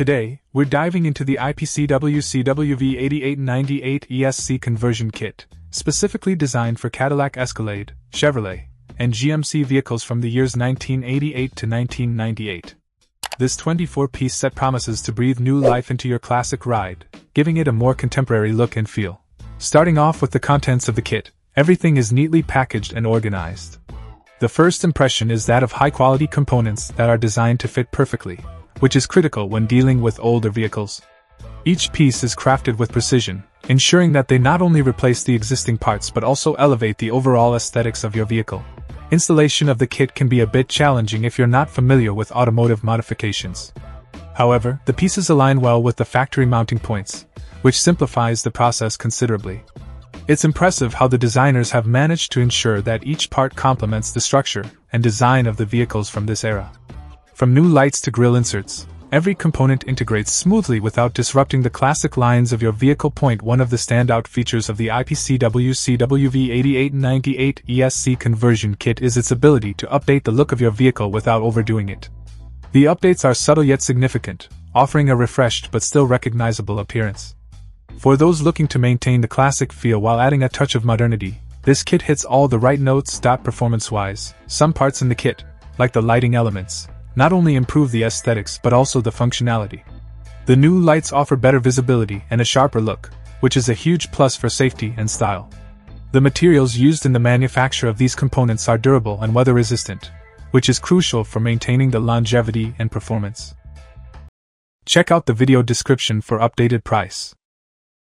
Today, we're diving into the IPCW CWV8898 ESC conversion kit, specifically designed for Cadillac Escalade, Chevrolet, and GMC vehicles from the years 1988 to 1998. This 24 piece set promises to breathe new life into your classic ride, giving it a more contemporary look and feel. Starting off with the contents of the kit, everything is neatly packaged and organized. The first impression is that of high quality components that are designed to fit perfectly, which is critical when dealing with older vehicles. Each piece is crafted with precision, ensuring that they not only replace the existing parts but also elevate the overall aesthetics of your vehicle. Installation of the kit can be a bit challenging if you're not familiar with automotive modifications. However, the pieces align well with the factory mounting points, which simplifies the process considerably. It's impressive how the designers have managed to ensure that each part complements the structure and design of the vehicles from this era. From new lights to grille inserts, every component integrates smoothly without disrupting the classic lines of your vehicle. Point one of the standout features of the IPCW CWV8898 ESC conversion kit is its ability to update the look of your vehicle without overdoing it. The updates are subtle yet significant, offering a refreshed but still recognizable appearance. For those looking to maintain the classic feel while adding a touch of modernity, this kit hits all the right notes. Performance wise, some parts in the kit, like the lighting elements, not only improve the aesthetics but also the functionality. The new lights offer better visibility and a sharper look, which is a huge plus for safety and style. The materials used in the manufacture of these components are durable and weather resistant, which is crucial for maintaining the longevity and performance. Check out the video description for updated price.